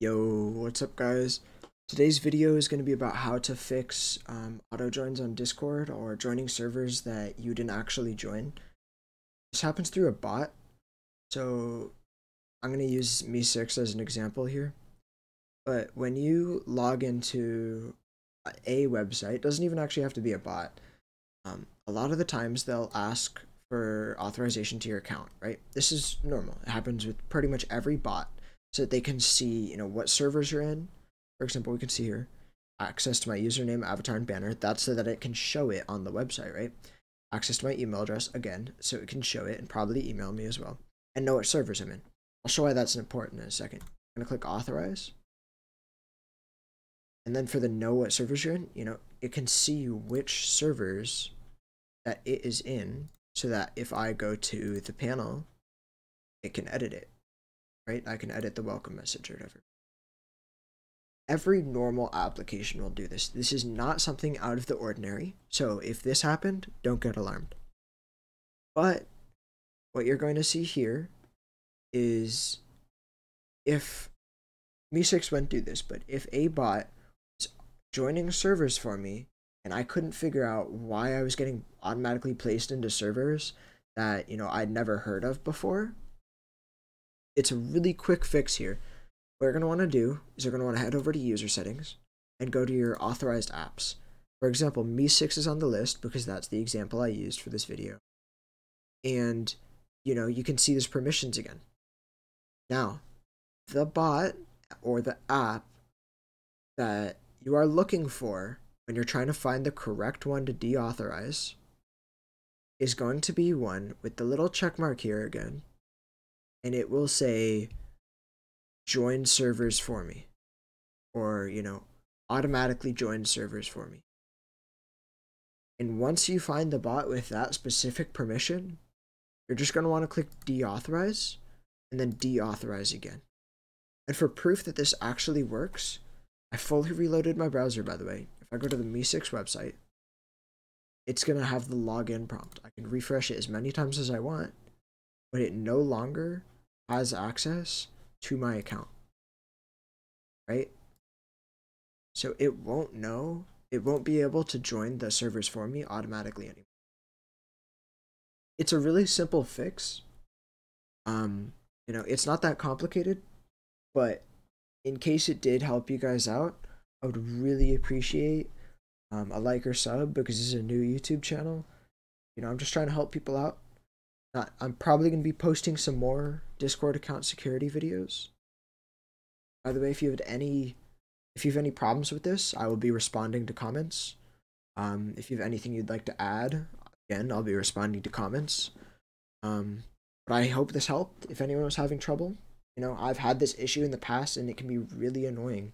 Yo, what's up guys? Today's video is going to be about how to fix um, auto joins on Discord or joining servers that you didn't actually join. This happens through a bot, so I'm going to use MEE6 as an example here. But when you log into a website, doesn't even actually have to be a bot. Um, a lot of the times they'll ask for authorization to your account, right? This is normal. It happens with pretty much every bot so that they can see, you know, what servers you're in. For example, we can see here access to my username, avatar, and banner. That's so that it can show it on the website, right? Access to my email address, again, so it can show it and probably email me as well. And know what servers I'm in. I'll show why that's important in a second. I'm going to click authorize. And then for the know what servers you're in, you know, it can see which servers that it is in so that if I go to the panel, it can edit it right? I can edit the welcome message or whatever. Every normal application will do this. This is not something out of the ordinary. So if this happened, don't get alarmed. But what you're going to see here is if MEE6 wouldn't do this, but if a bot is joining servers for me and I couldn't figure out why I was getting automatically placed into servers that, you know, I'd never heard of before, it's a really quick fix here. What you're going to want to do is you're going to want to head over to user settings and go to your authorized apps. For example, MEE6 is on the list because that's the example I used for this video. And, you know, you can see there's permissions again. Now, the bot or the app that you are looking for when you're trying to find the correct one to deauthorize is going to be one with the little check mark here again and it will say join servers for me or you know automatically join servers for me. And once you find the bot with that specific permission you're just going to want to click deauthorize and then deauthorize again. And for proof that this actually works i fully reloaded my browser by the way. If i go to the MEE6 website it's going to have the login prompt. I can refresh it as many times as i want but it no longer has access to my account. Right? So it won't know, it won't be able to join the servers for me automatically anymore. It's a really simple fix. Um, you know, it's not that complicated, but in case it did help you guys out, I would really appreciate um, a like or sub because this is a new YouTube channel. You know, I'm just trying to help people out. I'm probably going to be posting some more Discord account security videos. By the way, if you have any if you have any problems with this, I will be responding to comments. Um, if you have anything you'd like to add, again, I'll be responding to comments. Um, but I hope this helped. If anyone was having trouble, you know, I've had this issue in the past and it can be really annoying.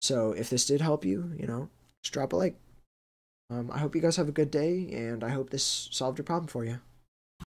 So if this did help you, you know, just drop a like. Um, I hope you guys have a good day and I hope this solved your problem for you.